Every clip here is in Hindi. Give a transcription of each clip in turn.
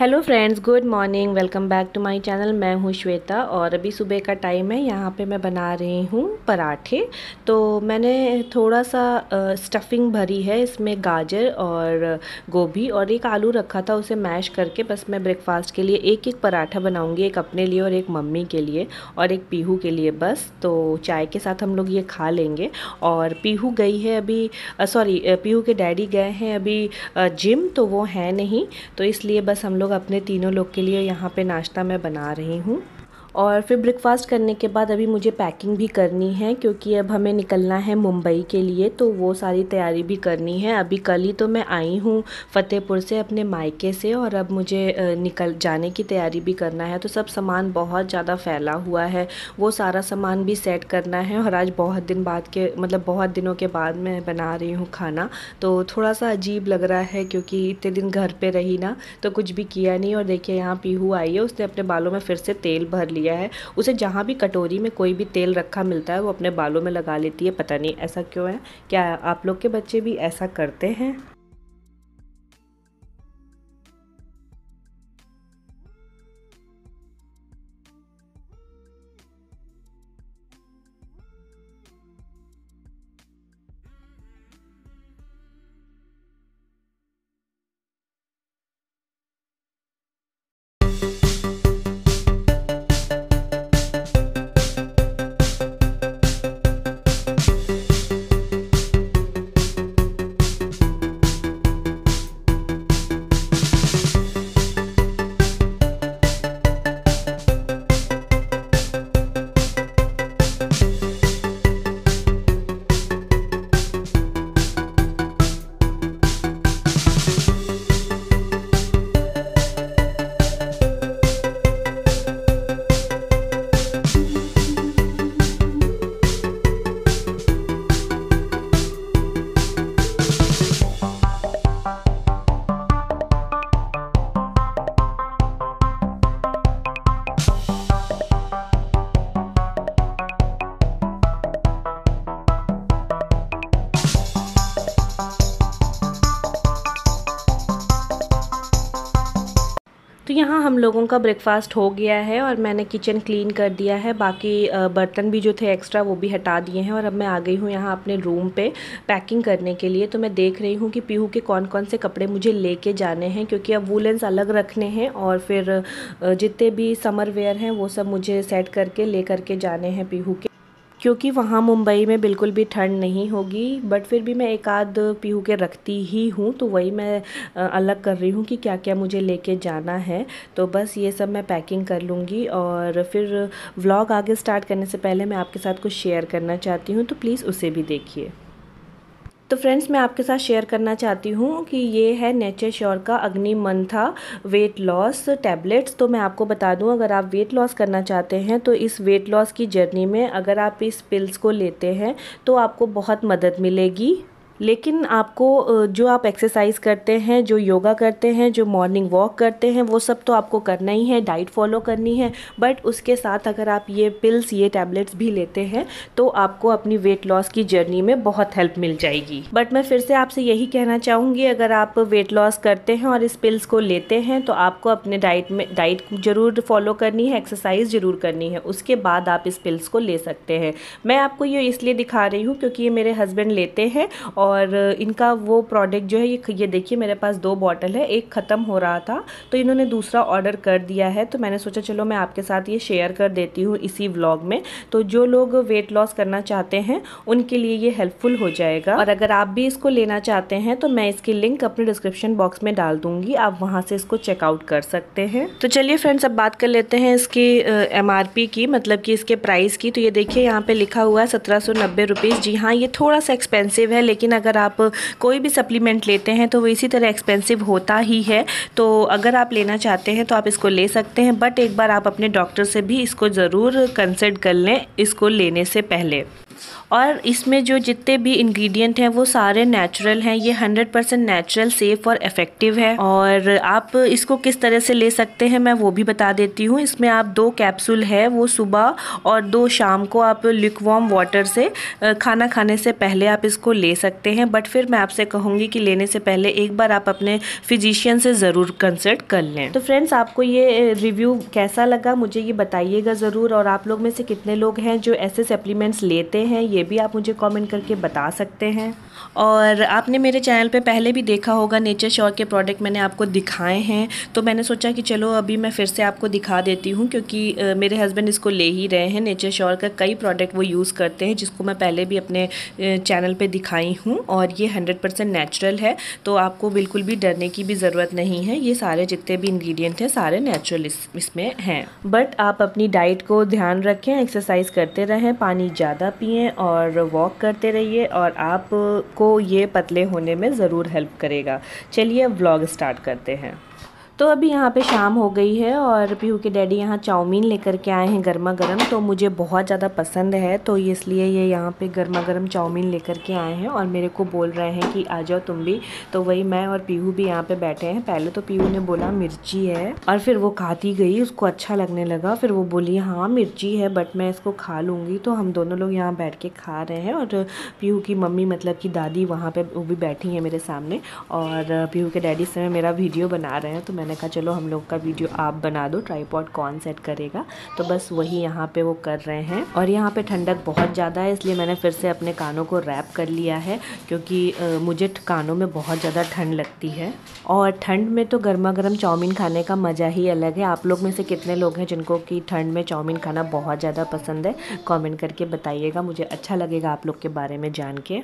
Hello friends good morning welcome back to my channel मैं हूँ श्वेता और अभी सुबह का टाइम है। यहाँ पे मैं बना रही हूँ पराठे। तो मैंने थोड़ा सा स्टफिंग भरी है। इसमें गाजर और गोभी और एक आलू रखा था, उसे मैश करके बस मैं ब्रेकफास्ट के लिए एक एक पराठा बनाऊँगी। एक अपने लिए और एक मम्मी के लिए और एक पीहू के लिए बस। तो चाय के साथ हम लोग ये खा लेंगे। और पीहू गई है अभी सॉरी पीहू के डैडी गए हैं अभी जिम तो वो है नहीं। तो इसलिए बस हम लोग लोग अपने तीनों लोग के लिए यहाँ पे नाश्ता मैं बना रही हूँ। और फिर ब्रेकफास्ट करने के बाद अभी मुझे पैकिंग भी करनी है, क्योंकि अब हमें निकलना है मुंबई के लिए तो वो सारी तैयारी भी करनी है। अभी कल ही तो मैं आई हूँ फ़तेहपुर से अपने मायके से और अब मुझे निकल, जाने की तैयारी भी करना है तो सब सामान बहुत ज़्यादा फैला हुआ है। वो सारा सामान भी सेट करना है और आज बहुत दिन बाद के मतलब बहुत दिनों के बाद मैं बना रही हूँ खाना तो थोड़ा सा अजीब लग रहा है क्योंकि इतने दिन घर पर रही ना तो कुछ भी किया नहीं और देखिए यहाँ पीहू आई है, उसने अपने बालों में फिर से तेल भर लिया। लिया है। उसे जहाँ भी कटोरी में कोई भी तेल रखा मिलता है, वो अपने बालों में लगा लेती है। पता नहीं ऐसा क्यों है? क्या आप लोग के बच्चे भी ऐसा करते हैं? तो यहाँ हम लोगों का ब्रेकफास्ट हो गया है और मैंने किचन क्लीन कर दिया है। बाकी बर्तन भी जो थे एक्स्ट्रा वो भी हटा दिए हैं और अब मैं आ गई हूँ यहाँ अपने रूम पे पैकिंग करने के लिए। तो मैं देख रही हूँ कि पीहू के कौन कौन से कपड़े मुझे लेके जाने हैं क्योंकि अब वूलेंस अलग रखने हैं और फिर जितने भी समर वेयर हैं वो सब मुझे सेट करके ले करके जाने हैं पीहू के। क्योंकि वहाँ मुंबई में बिल्कुल भी ठंड नहीं होगी बट फिर भी मैं एक आध पीहू के रखती ही हूँ तो वही मैं अलग कर रही हूँ कि क्या क्या मुझे लेके जाना है। तो बस ये सब मैं पैकिंग कर लूँगी और फिर व्लॉग आगे स्टार्ट करने से पहले मैं आपके साथ कुछ शेयर करना चाहती हूँ तो प्लीज़ उसे भी देखिए। तो फ्रेंड्स मैं आपके साथ शेयर करना चाहती हूँ कि ये है नेचर श्योर का अग्नि मंथा वेट लॉस टैबलेट्स तो मैं आपको बता दूँ, अगर आप वेट लॉस करना चाहते हैं तो इस वेट लॉस की जर्नी में अगर आप इस पिल्स को लेते हैं तो आपको बहुत मदद मिलेगी। लेकिन आपको जो आप एक्सरसाइज करते हैं, जो योगा करते हैं, जो मॉर्निंग वॉक करते हैं, वो सब तो आपको करना ही है डाइट फॉलो करनी है। बट उसके साथ अगर आप ये पिल्स ये टैबलेट्स भी लेते हैं तो आपको अपनी वेट लॉस की जर्नी में बहुत हेल्प मिल जाएगी। बट मैं फिर से आपसे यही कहना चाहूँगी, अगर आप वेट लॉस करते हैं और इस पिल्स को लेते हैं तो आपको अपने डाइट में डाइट ज़रूर फॉलो करनी है एक्सरसाइज ज़रूर करनी है, उसके बाद आप इस पिल्स को ले सकते हैं। मैं आपको ये इसलिए दिखा रही हूँ क्योंकि ये मेरे हस्बैंड लेते हैं और और इनका वो प्रोडक्ट जो है, ये ये देखिए, मेरे पास दो बॉटल है, एक ख़त्म हो रहा था तो इन्होंने दूसरा ऑर्डर कर दिया है तो मैंने सोचा चलो मैं आपके साथ ये शेयर कर देती हूँ इसी व्लॉग में। तो जो लोग वेट लॉस करना चाहते हैं, उनके लिए ये हेल्पफुल हो जाएगा। और अगर आप भी इसको लेना चाहते हैं तो मैं इसकी लिंक अपने डिस्क्रिप्शन बॉक्स में डाल दूँगी, आप वहाँ से इसको चेकआउट कर सकते हैं। तो चलिए फ्रेंड्स अब बात कर लेते हैं इसकी एमआरपी की मतलब कि इसके प्राइस की। तो ये देखिए, यहाँ पर लिखा हुआ है सत्रह सौ जी हाँ ये थोड़ा सा एक्सपेंसिव है, लेकिन अगर आप कोई भी सप्लीमेंट लेते हैं तो वो इसी तरह एक्सपेंसिव होता ही है। तो अगर आप लेना चाहते हैं तो आप इसको ले सकते हैं बट एक बार आप अपने डॉक्टर से भी इसको ज़रूर कंसल्ट कर लें, इसको लेने से पहले। और इसमें जो जितने भी इंग्रेडिएंट हैं, वो सारे नेचुरल हैं। ये हंड्रेड परसेंट नेचुरल सेफ़ और इफ़ेक्टिव है। और आप इसको किस तरह से ले सकते हैं, मैं वो भी बता देती हूँ। इसमें आप दो कैप्सूल है, वो सुबह और दो शाम को आप लिकवॉम वाटर से खाना खाने से पहले आप इसको ले सकते हैं। बट फिर मैं आपसे कहूँगी कि लेने से पहले एक बार आप अपने फिजिशियन से ज़रूर कंसल्ट कर लें। तो फ्रेंड्स आपको ये रिव्यू कैसा लगा मुझे ये बताइएगा ज़रूर। और आप लोग में से कितने लोग हैं जो ऐसे सप्लीमेंट्स लेते हैं? ये भी आप मुझे कमेंट करके बता सकते हैं। और आपने मेरे चैनल पे पहले भी देखा होगा नेचर श्योर के प्रोडक्ट मैंने आपको दिखाए हैं। तो मैंने सोचा कि चलो अभी मैं फिर से आपको दिखा देती हूँ क्योंकि मेरे हस्बैंड इसको ले ही रहे हैं। नेचर श्योर का कई प्रोडक्ट वो यूज़ करते हैं जिसको मैं पहले भी अपने चैनल पर दिखाई हूँ और ये हंड्रेड परसेंट नेचुरल है। तो आपको बिल्कुल भी डरने की भी ज़रूरत नहीं है। ये सारे जितने भी इंग्रेडिएंट हैं सारे नेचुरल इस, इसमें हैं। बट आप अपनी डाइट को ध्यान रखें एक्सरसाइज करते रहें पानी ज़्यादा पिए और वॉक करते रहिए और आपको ये पतले होने में ज़रूर हेल्प करेगा। चलिए व्लॉग स्टार्ट करते हैं। तो अभी यहाँ पे शाम हो गई है और पीहू के डैडी यहाँ चाउमीन लेकर के आए हैं गर्मा गर्म तो मुझे बहुत ज़्यादा पसंद है तो इसलिए ये यहाँ पे गर्मा गर्म चाउमीन लेकर के आए हैं और मेरे को बोल रहे हैं कि आ जाओ तुम भी। तो वही मैं और पीहू भी यहाँ पे बैठे हैं। पहले तो पीहू ने बोला, मिर्ची है। और फिर वो खाती गई, उसको अच्छा लगने लगा। फिर वो बोली हाँ मिर्ची है बट मैं इसको खा लूँगी। तो हम दोनों लोग यहाँ बैठ के खा रहे हैं और पीहू की मम्मी मतलब की दादी वहाँ पर वो भी बैठी हैं मेरे सामने। और पीहू के डैडी से मेरा वीडियो बना रहे हैं तो मैंने मैंने कहा, चलो हम लोग का वीडियो आप बना दो ट्राईपॉड कौन सेट करेगा? तो बस वही यहाँ पे वो कर रहे हैं। और यहाँ पे ठंडक बहुत ज़्यादा है, इसलिए मैंने फिर से अपने कानों को रैप कर लिया है, क्योंकि मुझे कानों में बहुत ज़्यादा ठंड लगती है। और ठंड में तो गर्मा गर्म चाउमीन खाने का मज़ा ही अलग है। आप लोग में से कितने लोग हैं जिनको कि ठंड में चाउमीन खाना बहुत ज़्यादा पसंद है? कमेंट करके बताइएगा, मुझे अच्छा लगेगा आप लोग के बारे में जान के।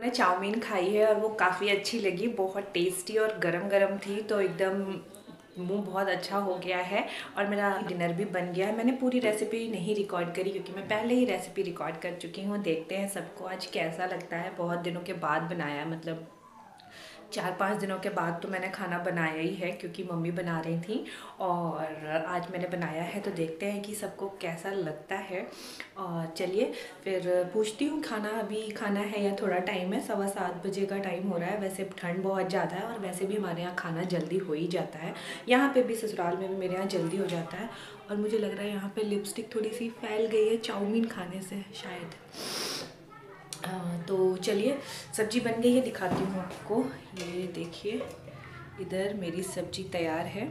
मैंने चाउमीन खाई है और वो काफ़ी अच्छी लगी, बहुत टेस्टी और गरम गरम थी तो एकदम मुँह बहुत अच्छा हो गया है और मेरा डिनर भी बन गया है। मैंने पूरी रेसिपी नहीं रिकॉर्ड करी क्योंकि मैं पहले ही रेसिपी रिकॉर्ड कर चुकी हूँ। देखते हैं सबको आज कैसा लगता है। बहुत दिनों के बाद बनाया मतलब चार पाँच दिनों के बाद तो मैंने खाना बनाया ही है, क्योंकि मम्मी बना रही थी। और आज मैंने बनाया है तो देखते हैं कि सबको कैसा लगता है। और चलिए, फिर पूछती हूँ खाना, अभी खाना है या थोड़ा टाइम है? सवा सात बजे का टाइम हो रहा है, वैसे ठंड बहुत ज़्यादा है और वैसे भी हमारे यहाँ खाना जल्दी हो ही जाता है। यहाँ पर भी ससुराल में भी मेरे यहाँ जल्दी हो जाता है। और मुझे लग रहा है यहाँ पर लिपस्टिक थोड़ी सी फैल गई है, चाउमीन खाने से शायद। तो चलिए, सब्ज़ी बन गई है, दिखाती हूँ आपको। ये देखिए, इधर मेरी सब्ज़ी तैयार है।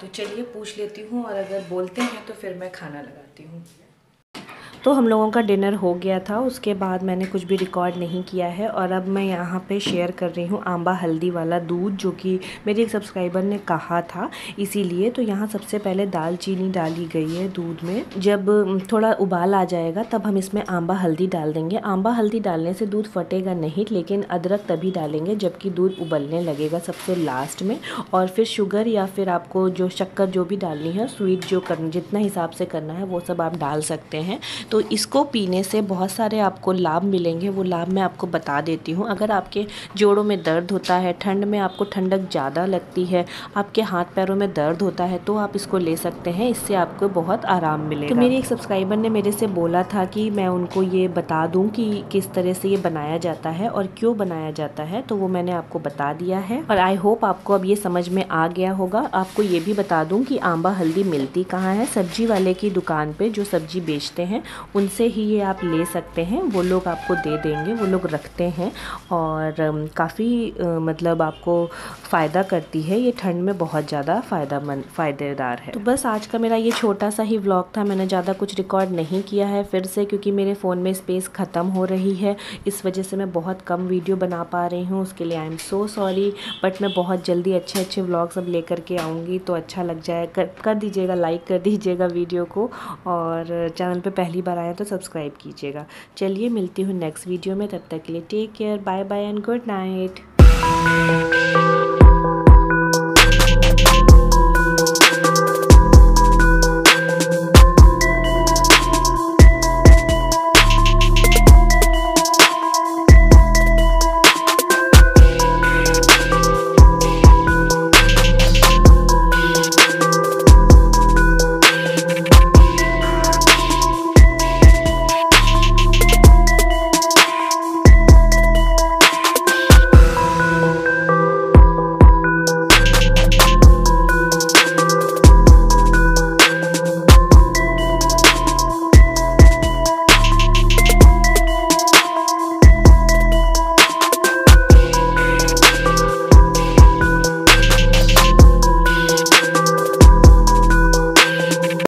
तो चलिए, पूछ लेती हूँ और अगर बोलते हैं तो फिर मैं खाना लगाती हूँ। तो हम लोगों का डिनर हो गया था। उसके बाद मैंने कुछ भी रिकॉर्ड नहीं किया है और अब मैं यहाँ पे शेयर कर रही हूँ आंबा हल्दी वाला दूध, जो कि मेरे एक सब्सक्राइबर ने कहा था। इसीलिए तो यहाँ सबसे पहले दाल चीनी डाली गई है दूध में। जब थोड़ा उबाल आ जाएगा तब हम इसमें आंबा हल्दी डाल देंगे। आंबा हल्दी डालने से दूध फटेगा नहीं, लेकिन अदरक तभी डालेंगे जबकि दूध उबलने लगेगा सबसे लास्ट में। और फिर शुगर या फिर आपको जो शक्कर जो भी डालनी है स्वीट जो कर जितना हिसाब से करना है, वो सब आप डाल सकते हैं। तो तो इसको पीने से बहुत सारे आपको लाभ मिलेंगे, वो लाभ मैं आपको बता देती हूँ। अगर आपके जोड़ों में दर्द होता है, ठंड में आपको ठंडक ज़्यादा लगती है, आपके हाथ पैरों में दर्द होता है तो आप इसको ले सकते हैं, इससे आपको बहुत आराम मिलेगा। तो मेरी एक सब्सक्राइबर ने मेरे से बोला था कि मैं उनको ये बता दूँ कि किस तरह से ये बनाया जाता है और क्यों बनाया जाता है तो वो मैंने आपको बता दिया है। और आई होप आपको अब ये समझ में आ गया होगा। आपको ये भी बता दूँ कि आंबा हल्दी मिलती कहाँ है? सब्ज़ी वाले की दुकान पे जो सब्ज़ी बेचते हैं उनसे ही ये आप ले सकते हैं। वो लोग आपको दे देंगे वो लोग रखते हैं और काफ़ी मतलब आपको फ़ायदा करती है। ये ठंड में बहुत ज़्यादा फ़ायदा मंद फ़ायदेदार है। तो बस आज का मेरा ये छोटा सा ही व्लॉग था। मैंने ज़्यादा कुछ रिकॉर्ड नहीं किया है फिर से क्योंकि मेरे फ़ोन में स्पेस ख़त्म हो रही है। इस वजह से मैं बहुत कम वीडियो बना पा रही हूँ। उसके लिए I am so sorry but मैं बहुत जल्दी अच्छे अच्छे व्लॉग्स अब लेकर के आऊँगी। तो अच्छा लग जाए। कर, कर दीजिएगा लाइक कर दीजिएगा वीडियो को और चैनल पर पहली बार आया तो सब्सक्राइब कीजिएगा। चलिए मिलती हूँ नेक्स्ट वीडियो में, तब तक के लिए take care bye bye and good night